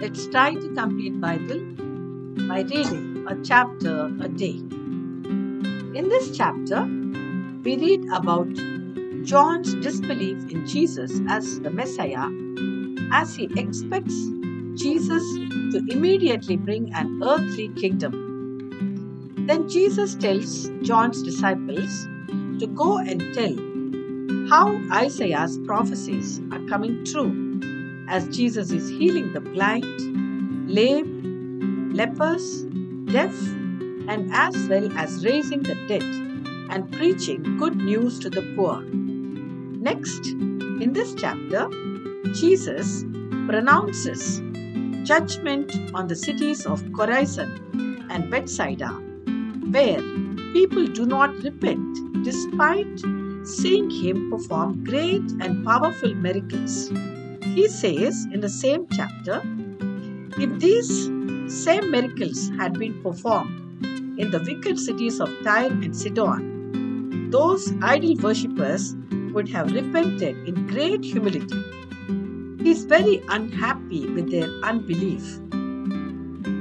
Let's try to complete Bible by reading a chapter a day. In this chapter, we read about John's disbelief in Jesus as the Messiah as he expects Jesus to immediately bring an earthly kingdom. Then Jesus tells John's disciples to go and tell how Isaiah's prophecies are coming true as Jesus is healing the blind, lame, lepers, deaf, and as well as raising the dead and preaching good news to the poor. Next, in this chapter, Jesus pronounces judgment on the cities of Chorazin and Bethsaida, where people do not repent despite seeing him perform great and powerful miracles. He says in the same chapter if these same miracles had been performed in the wicked cities of Tyre and Sidon, those idol worshippers would have repented in great humility. He is very unhappy with their unbelief.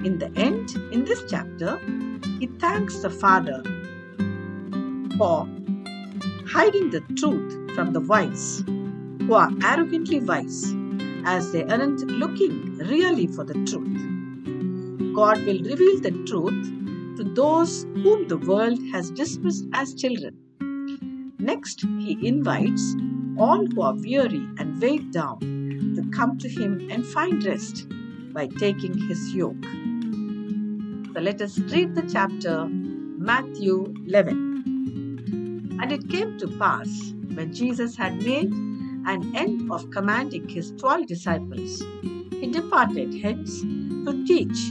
In the end, in this chapter, he thanks the Father for hiding the truth from the wise, who are arrogantly wise as they aren't looking really for the truth. God will reveal the truth to those whom the world has dismissed as children. Next, he invites all who are weary and weighed down to come to him and find rest by taking his yoke. So let us read the chapter Matthew 11. And it came to pass when Jesus had made an end of commanding his twelve disciples, he departed hence to teach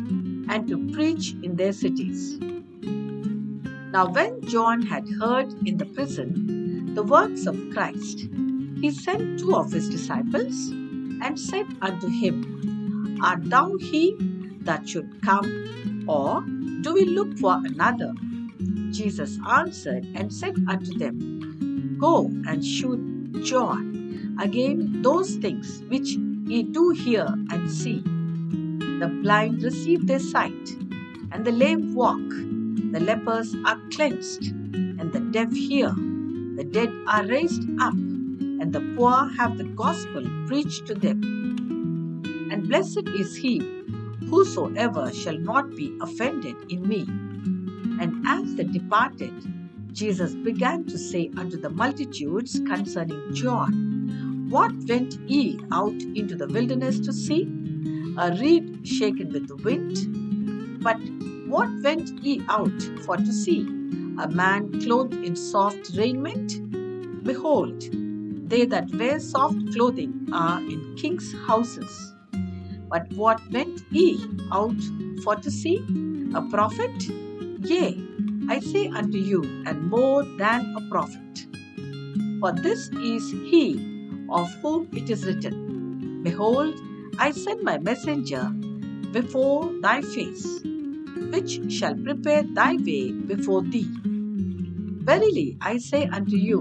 and to preach in their cities. Now, when John had heard in the prison the works of Christ, he sent two of his disciples and said unto him, Art thou he that should come, or do we look for another? Jesus answered and said unto them, Go and shew John again those things which ye do hear and see. The blind receive their sight, and the lame walk, the lepers are cleansed, and the deaf hear, the dead are raised up, and the poor have the gospel preached to them. And blessed is he whosoever shall not be offended in me. And as they departed, Jesus began to say unto the multitudes concerning John, what went ye out into the wilderness to see? A reed shaken with the wind? But what went ye out for to see? A man clothed in soft raiment? Behold, they that wear soft clothing are in kings' houses. But what went ye out for to see? A prophet? Yea, I say unto you, and more than a prophet. For this is he of whom it is written, Behold, I send my messenger before thy face, which shall prepare thy way before thee. Verily I say unto you,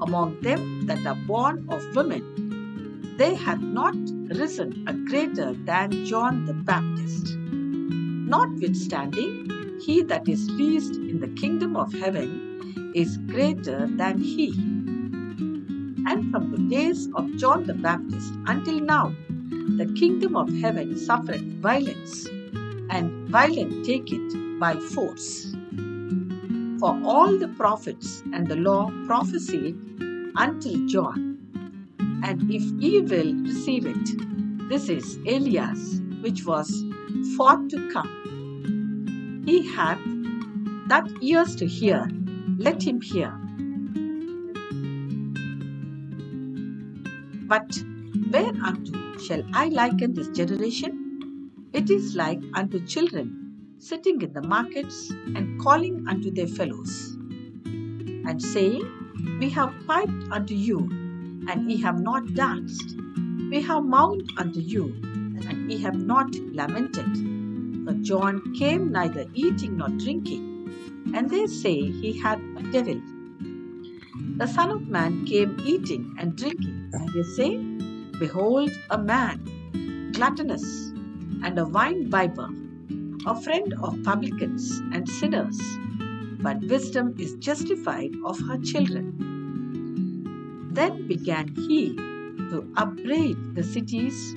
among them that are born of women, there hath not risen a greater than John the Baptist. Notwithstanding, he that is least in the kingdom of heaven is greater than he and from the days of John the Baptist until now, the kingdom of heaven suffereth violence, and violent take it by force. For all the prophets and the law prophesied until John. And if ye will receive it, this is Elias, which was fought to come. He hath that ears to hear, let him hear. But whereunto shall I liken this generation? It is like unto children sitting in the markets and calling unto their fellows, and saying, We have piped unto you, and ye have not danced. We have mourned unto you, and ye have not lamented. For John came neither eating nor drinking, and they say he hath a devil. The Son of Man came eating and drinking, and they say, Behold, a man, gluttonous, and a wine bibber, a friend of publicans and sinners, but wisdom is justified of her children. Then began he to upbraid the cities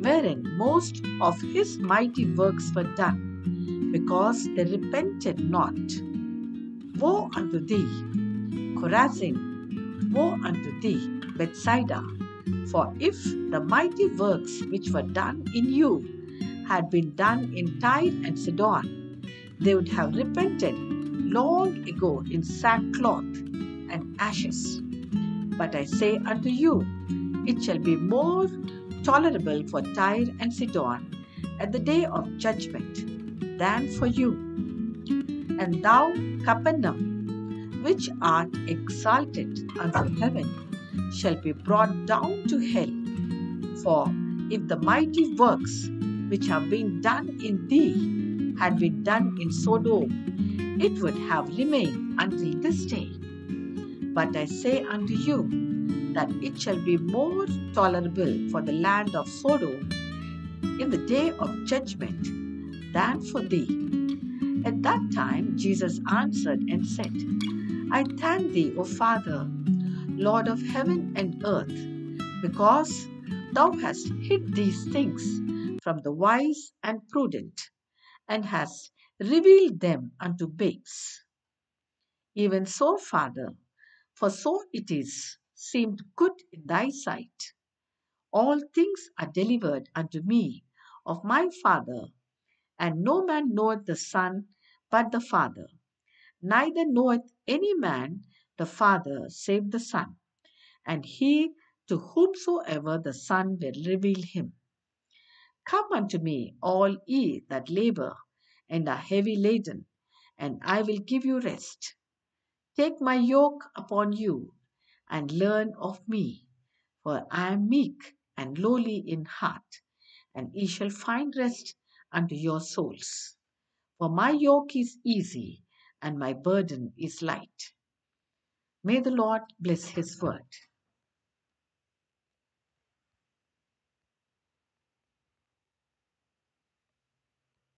wherein most of his mighty works were done, because they repented not. Woe unto thee, Chorazin! Woe unto thee, Bethsaida! For if the mighty works which were done in you had been done in Tyre and Sidon, they would have repented long ago in sackcloth and ashes. But I say unto you, it shall be more tolerable for Tyre and Sidon at the day of judgment than for you. And thou, Capernaum, which art exalted unto heaven, shall be brought down to hell. For if the mighty works which have been done in thee had been done in Sodom, it would have remained until this day. But I say unto you that it shall be more tolerable for the land of Sodom in the day of judgment than for thee. At that time Jesus answered and said, I thank thee, O Father, Lord of heaven and earth, because thou hast hid these things from the wise and prudent, and hast revealed them unto babes. Even so, Father, for so it is seemed good in thy sight. All things are delivered unto me of my Father, and no man knoweth the Son but the Father, neither knoweth any man the Father save the Son, and he to whomsoever the Son will reveal him. Come unto me, all ye that labor and are heavy laden, and I will give you rest. Take my yoke upon you and learn of me, for I am meek and lowly in heart, and ye shall find rest unto your souls. For my yoke is easy and my burden is light. May the Lord bless his word.